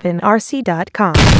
OpenRC.com.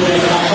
Thank